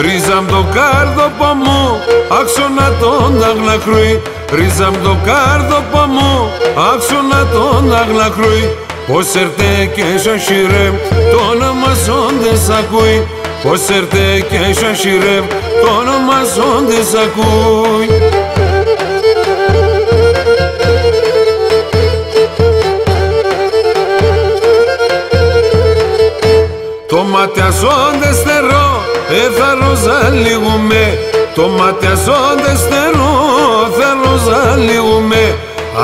Ρίζαμ το κάρδοπο μου, άξονα τον αγνακρούει Ρίζαμ το κάρδοπο μου, άξονα τον αγνακρούει Πως ερτέ και σαχιρεύ, το όνομα σ' ακούει. Πως ερτέ και σαχιρεύ, το όνομα σ' ακούει. Το ματιαζόντες νερό έθαρο ζαλίγουμε Το ματιαζόντε στερό, θέλω ζαλίγουμε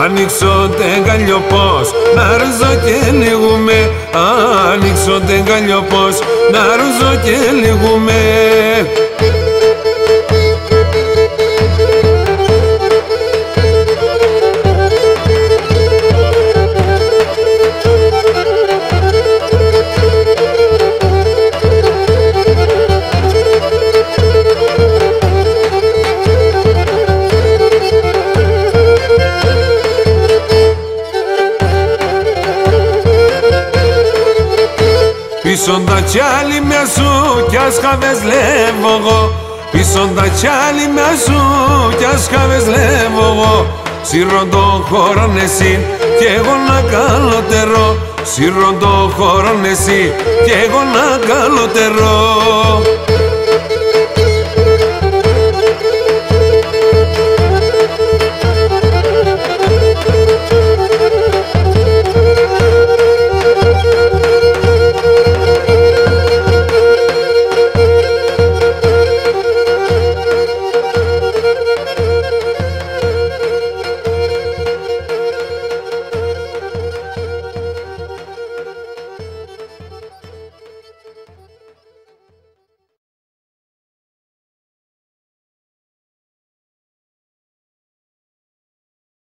Ανοίξονται γκαλιοπός, να ρουζω και λιγούμε Ανοίξονται γκαλιοπός, να ρουζω και λιγούμε Πίσω τα τσάλι μια σου κι ας χαβες λεύω εγώ. Πίσω τα τσάλι μια σου κι ας χαβες λεύω εγώ. Σύρω το χώρο εσύ κι εγώ να καλωτερώ. Σύρω το χώρο εσύ κι εγώ να καλωτερώ